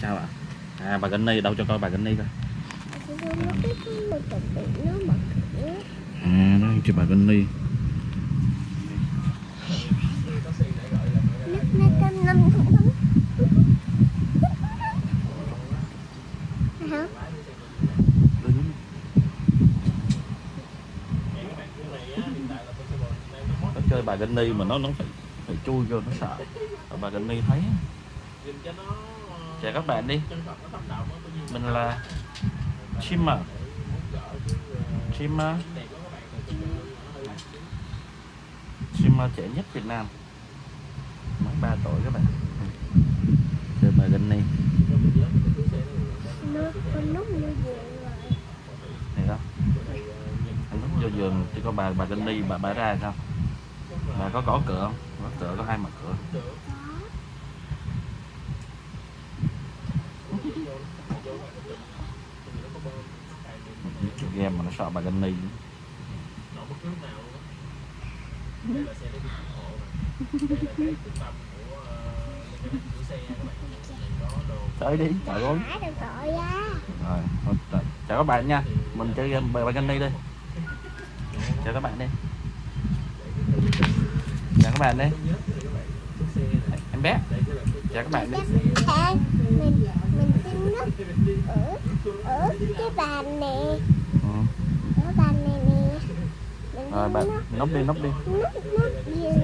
sao ạ? À? bà gánh ni, đâu cho coi bà gánh ni coi. À nó cho bà gánh ni. Chơi bà Gany mà nó nó phải phải chui vô, nó sợ. Bà Gany thấy nhìn cho nó chào các bạn đi. Mình là Chima. Chima. Chima trẻ nhất Việt Nam. Mới 3 tuổi các bạn. Chơi bà Gani Nó con nút như vậy rồi. Này đó. Anh lúc vô giường chỉ có bà bà Gani bà bà ra sao? Bà có gõ cửa không? Gõ cửa có hai mặt cửa game mà nó sợ bà Gani tới đi, trời ơi. Rồi chào- các bạn nha. Mình chơi game bà Gani đi chào các bạn đi. Chào các bạn đi. Em bé. Chào các bạn đi. Cái bàn nè. Ừ. ở bàn này nè. Rồi bạn núp đi núp đi. Riêng rồi ok